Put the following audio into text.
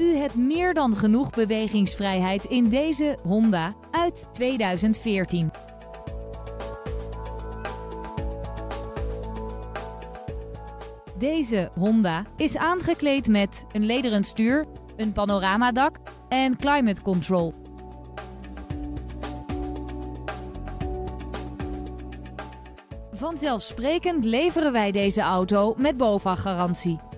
U hebt meer dan genoeg bewegingsvrijheid in deze Honda uit 2014. Deze Honda is aangekleed met een lederen stuur, een panoramadak en climate control. Vanzelfsprekend leveren wij deze auto met BOVAG-garantie.